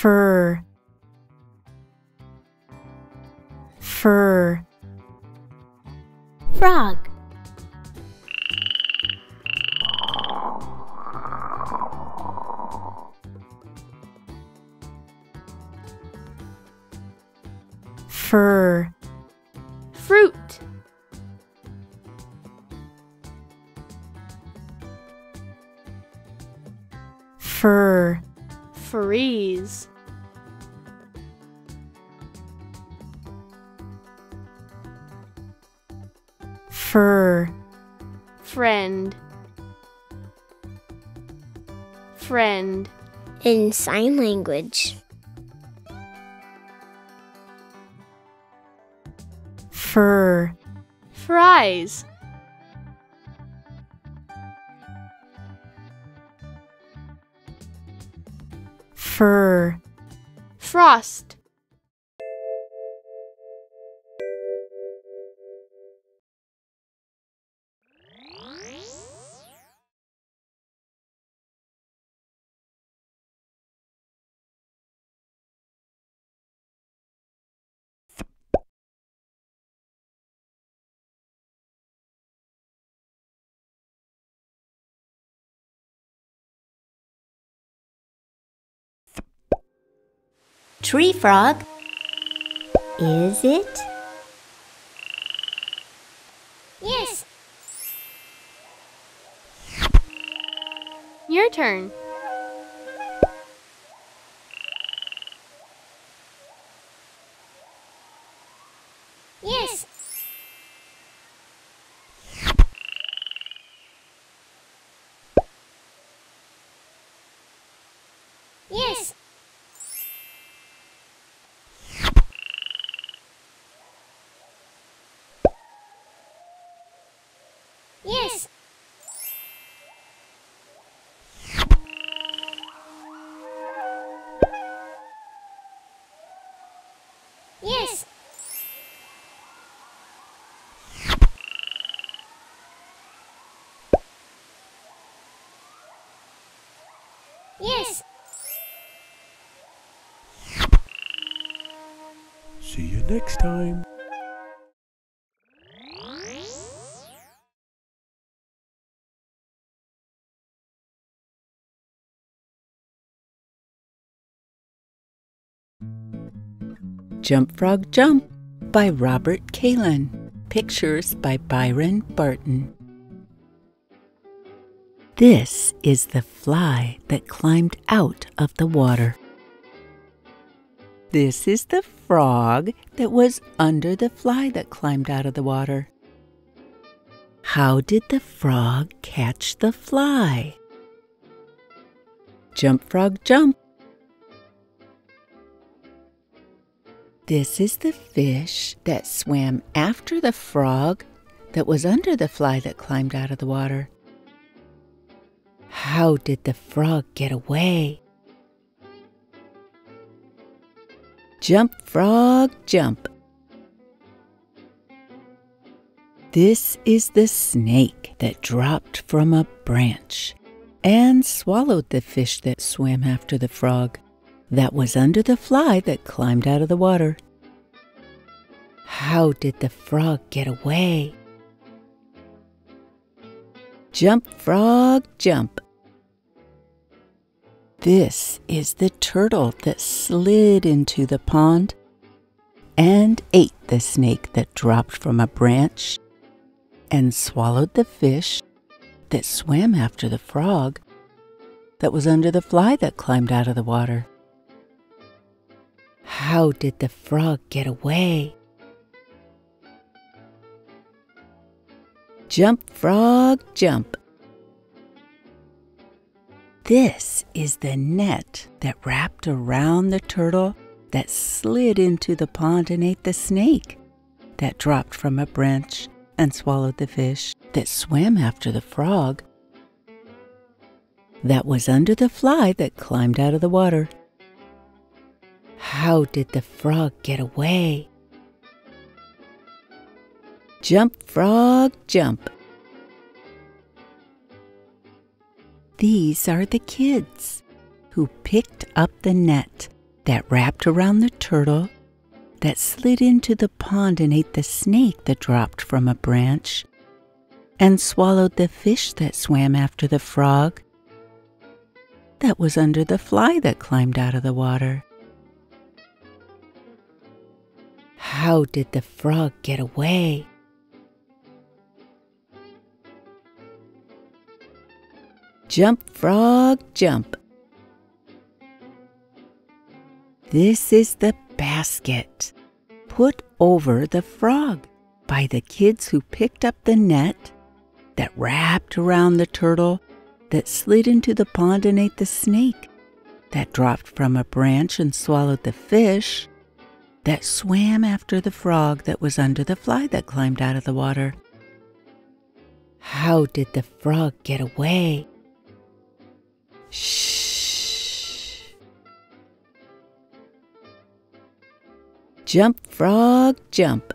fur. Fur. Frog. Fur. Fruit. Fur. Freeze fur. Friend. Friend. In sign language. fur. Fries. Fur. Frost Tree frog. Is it? Yes. your turn Yes. Yes. Yes. Yes. Yes. See you next time. Jump Frog Jump by Robert Kalan. Pictures by Byron Barton. This is the fly that climbed out of the water. This is the frog that was under the fly that climbed out of the water. How did the frog catch the fly? Jump, frog, jump. This is the fish that swam after the frog that was under the fly that climbed out of the water. How did the frog get away? Jump, frog, jump. This is the snake that dropped from a branch and swallowed the fish that swam after the frog that was under the fly that climbed out of the water. How did the frog get away? Jump, frog, jump. This is the turtle that slid into the pond and ate the snake that dropped from a branch and swallowed the fish that swam after the frog that was under the fly that climbed out of the water. How did the frog get away? Jump, frog, jump. This is the net that wrapped around the turtle that slid into the pond and ate the snake that dropped from a branch and swallowed the fish that swam after the frog that was under the fly that climbed out of the water. How did the frog get away? Jump, frog, jump. These are the kids who picked up the net that wrapped around the turtle, that slid into the pond and ate the snake that dropped from a branch, and swallowed the fish that swam after the frog, that was under the fly that climbed out of the water. How did the frog get away? Jump, frog, jump. This is the basket put over the frog by the kids who picked up the net that wrapped around the turtle that slid into the pond and ate the snake that dropped from a branch and swallowed the fish that swam after the frog that was under the fly that climbed out of the water. How did the frog get away? Shh. Jump, frog, jump.